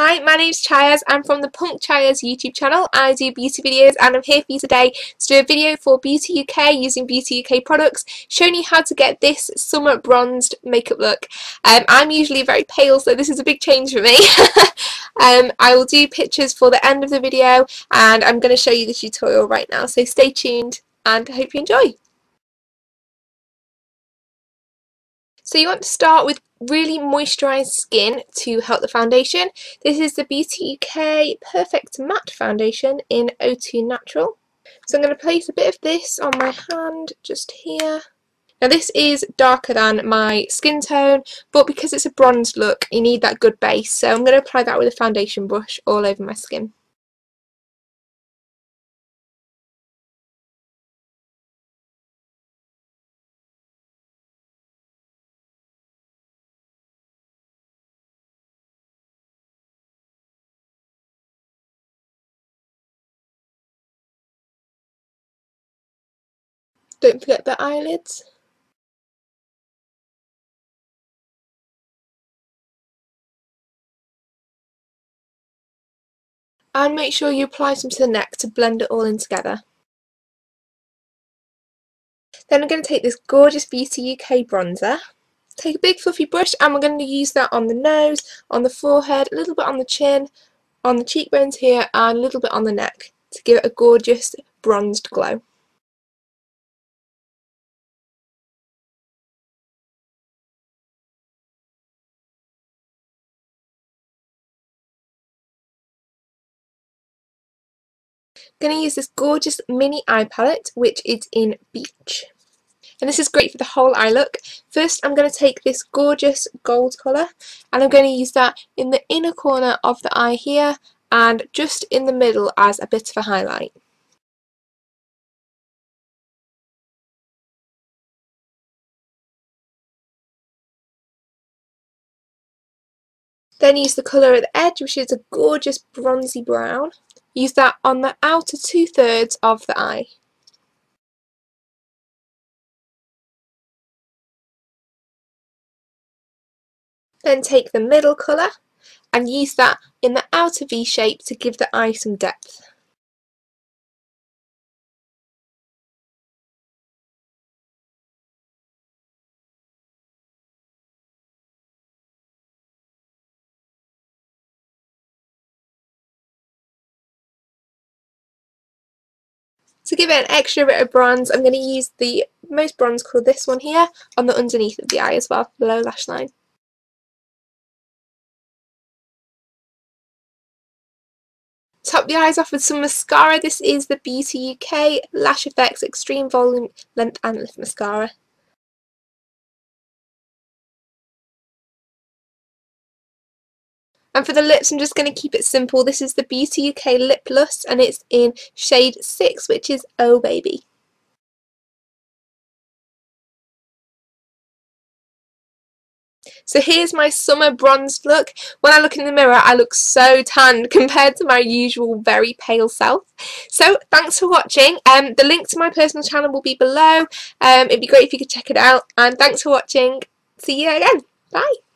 Hi, my name's Chyaz. I'm from the Punk Chyaz YouTube channel. I do beauty videos and I'm here for you today to do a video for Beauty UK using Beauty UK products showing you how to get this summer bronzed makeup look. Um, I'm usually very pale so this is a big change for me. um, I will do pictures for the end of the video and I'm going to show you the tutorial right now so stay tuned and I hope you enjoy. So you want to start with really moisturised skin to help the foundation. This is the Beauty UK Perfect Matte Foundation in O2 Natural. So I'm going to place a bit of this on my hand just here. Now this is darker than my skin tone, but because it's a bronze look, you need that good base. So I'm going to apply that with a foundation brush all over my skin. Don't forget the eyelids. And make sure you apply some to the neck to blend it all in together. Then I'm going to take this gorgeous Beauty UK bronzer. Take a big fluffy brush and we're going to use that on the nose, on the forehead, a little bit on the chin, on the cheekbones here and a little bit on the neck to give it a gorgeous bronzed glow. Going to use this gorgeous mini eye palette which is in Beach. And this is great for the whole eye look. First I'm going to take this gorgeous gold colour and I'm going to use that in the inner corner of the eye here and just in the middle as a bit of a highlight. Then use the colour at the edge which is a gorgeous bronzy brown Use that on the outer two-thirds of the eye. Then take the middle colour and use that in the outer V shape to give the eye some depth. To give it an extra bit of bronze, I'm going to use the most bronze colour, this one here, on the underneath of the eye as well, below lash line. Top the eyes off with some mascara. This is the Beauty UK Lash Effects Extreme Volume Length and Lift Mascara. And for the lips, I'm just going to keep it simple. This is the Beauty UK Lip Lust and it's in shade 6, which is Oh Baby. So here's my summer bronzed look. When I look in the mirror, I look so tanned compared to my usual very pale self. So thanks for watching. Um, the link to my personal channel will be below. Um, it'd be great if you could check it out. And thanks for watching. See you again. Bye.